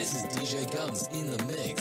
This is DJ Guns in the mix.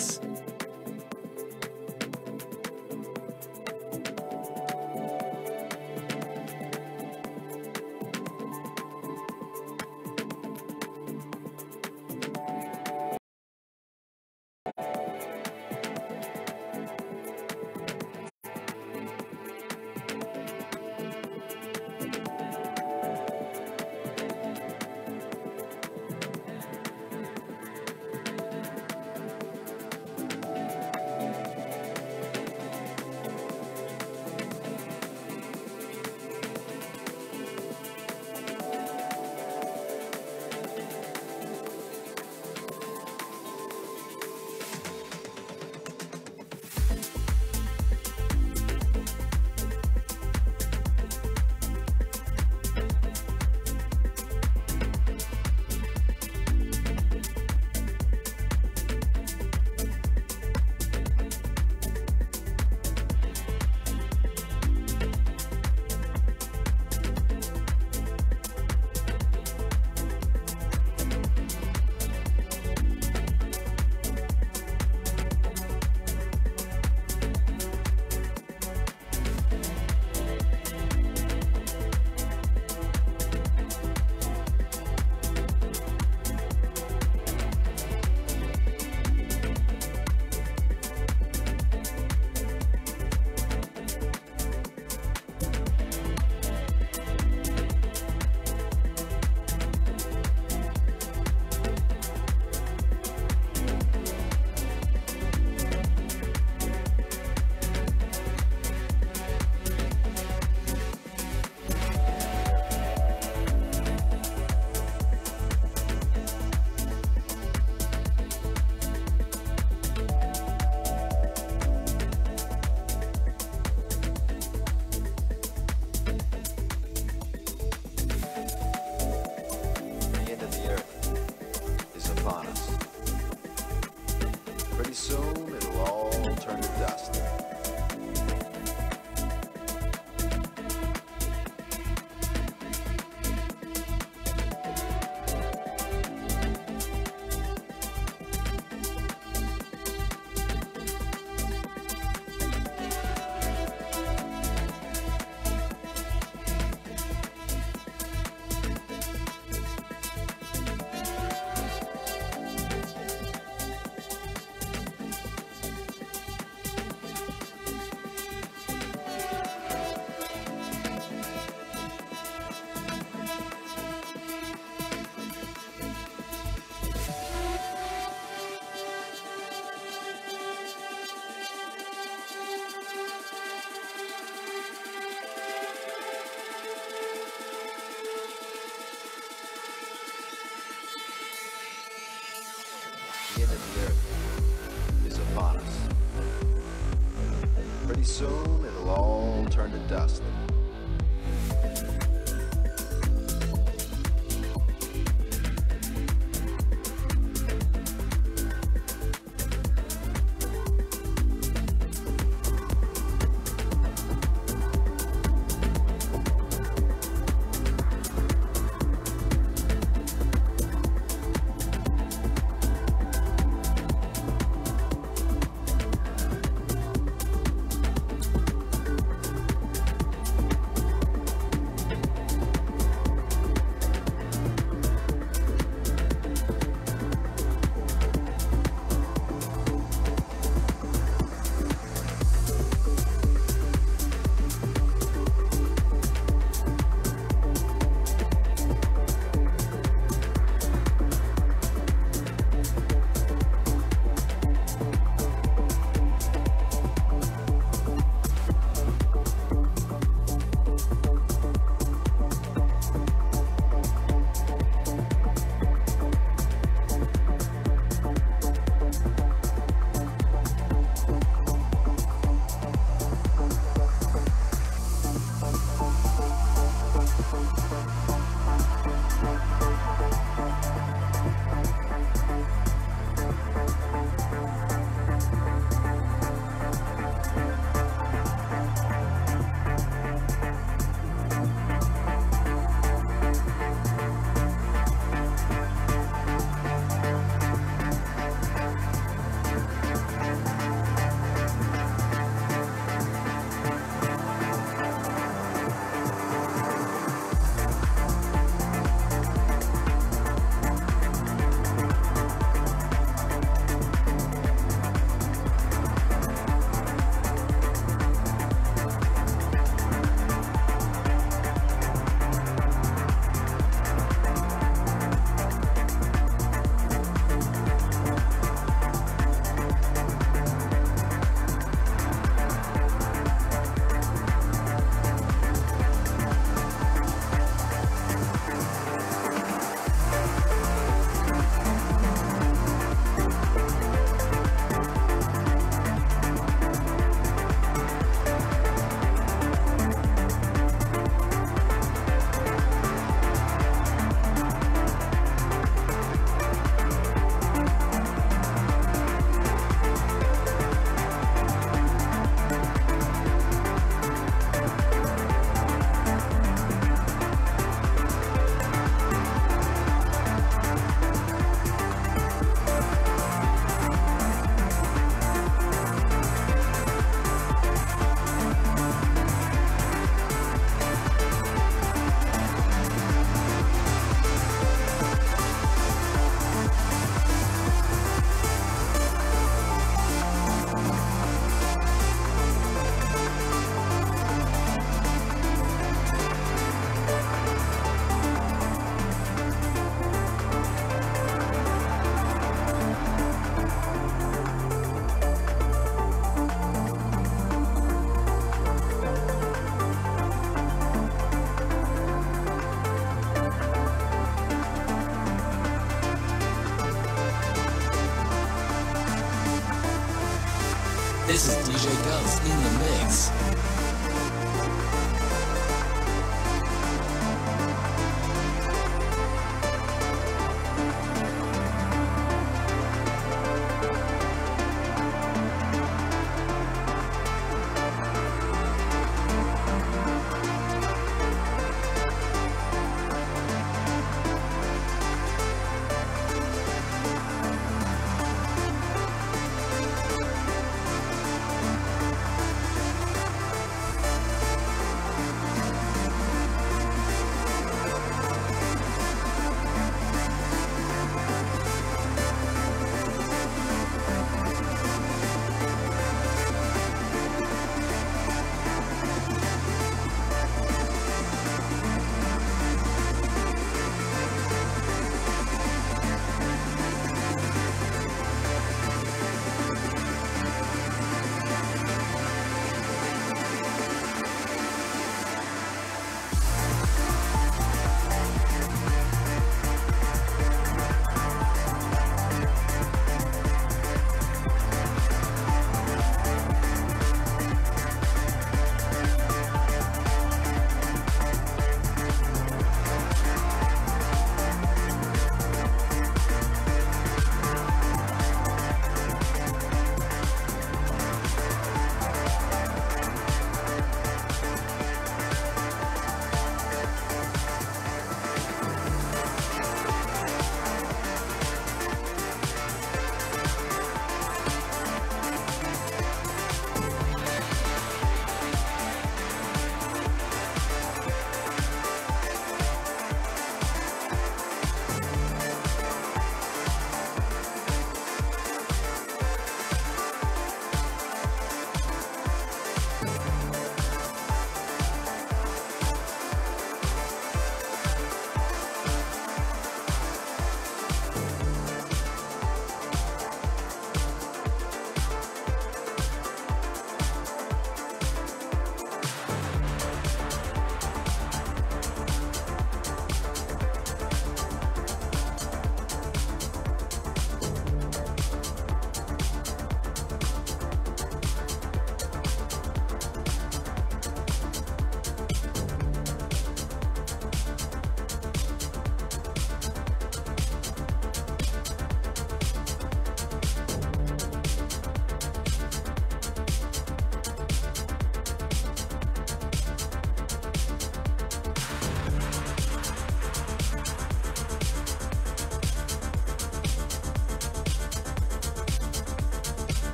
pretty soon it'll all turn to dust.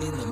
In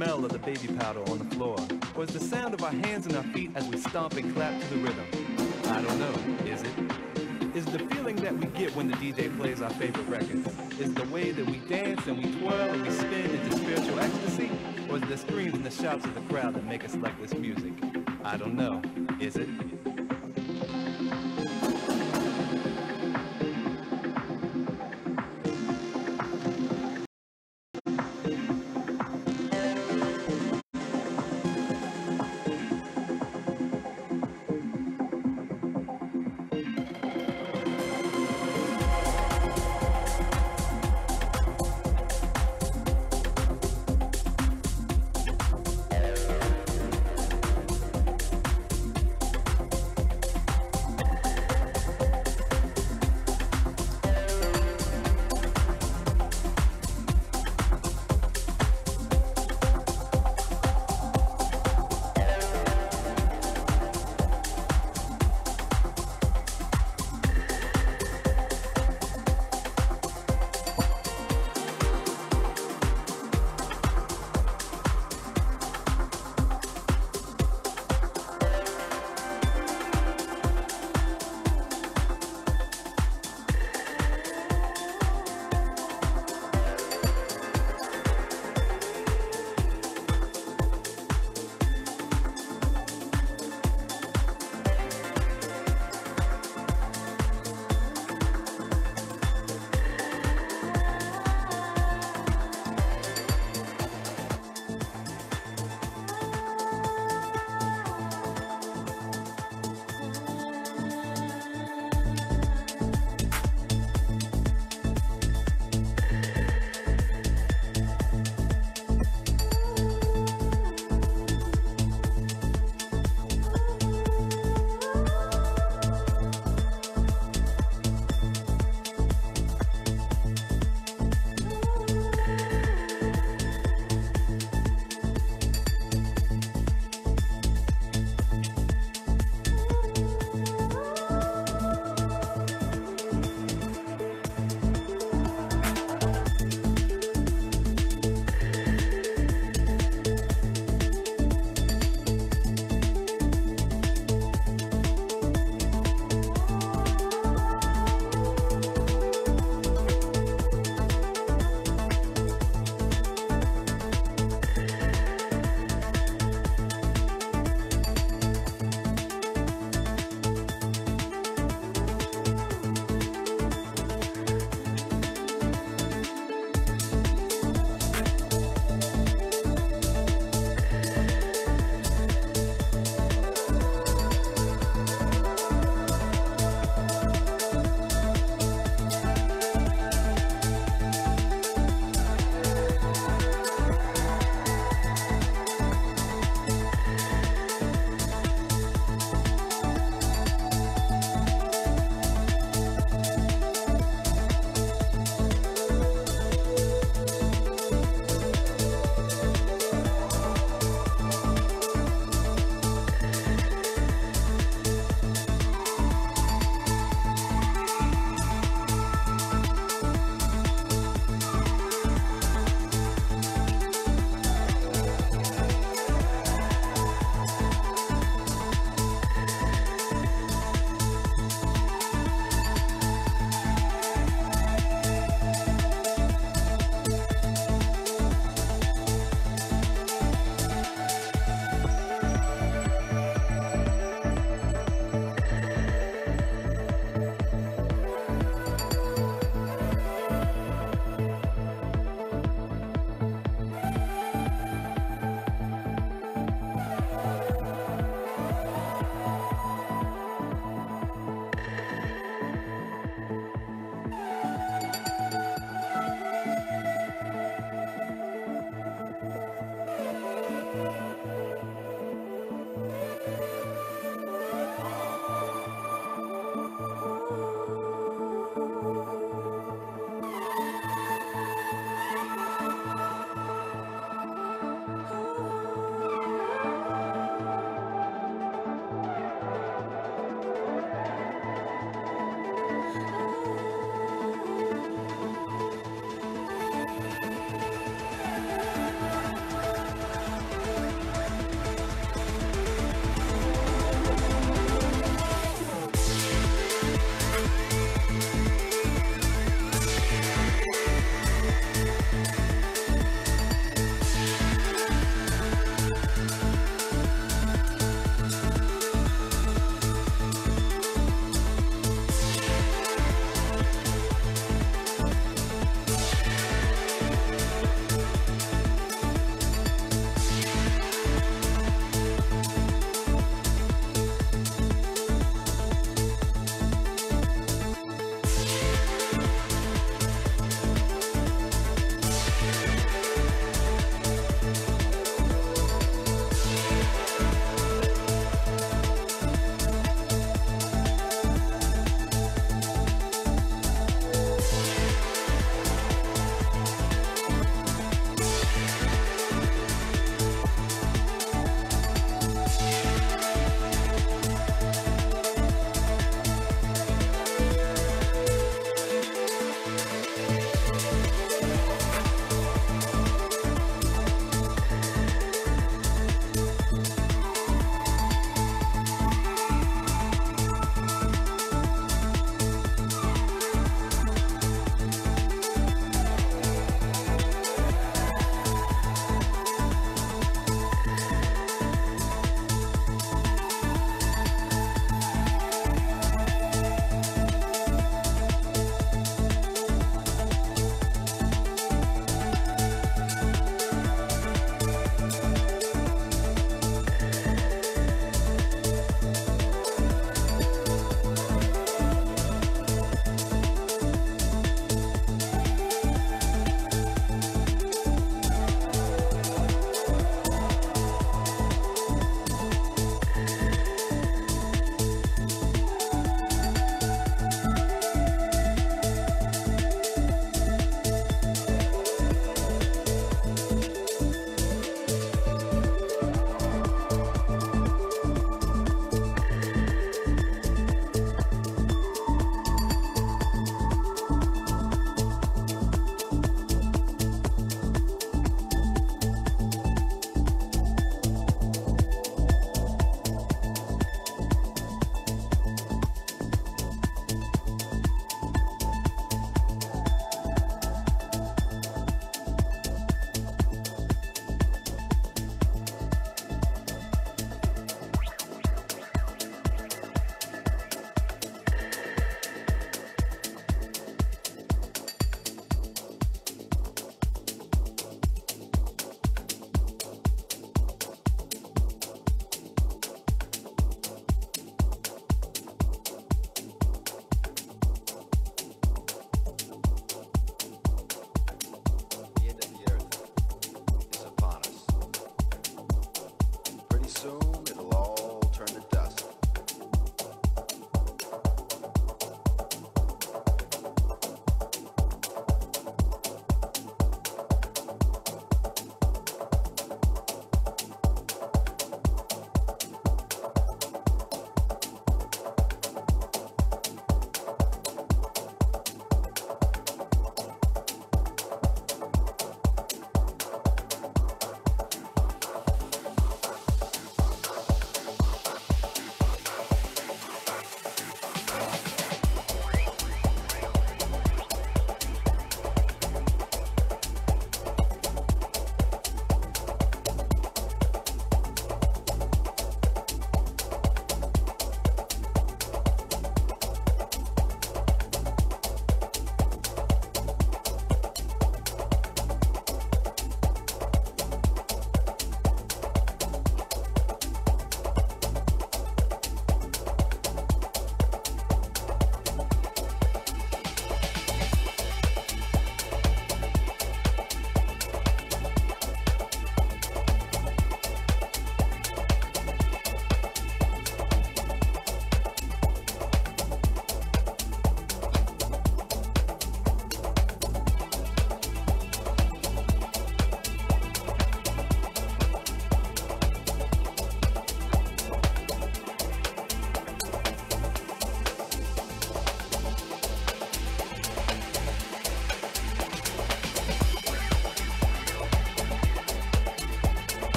smell of the baby powder on the floor? Or is the sound of our hands and our feet as we stomp and clap to the rhythm? I don't know. Is it? Is the feeling that we get when the DJ plays our favorite records? Is the way that we dance and we twirl and we spin into spiritual ecstasy? Or is the screams and the shouts of the crowd that make us like this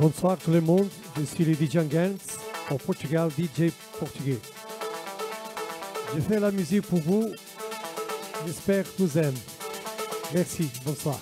Bonsoir tout le monde, je suis le DJ pour Portugal DJ portugais. Je fais la musique pour vous, j'espère que vous aimez. Merci, bonsoir.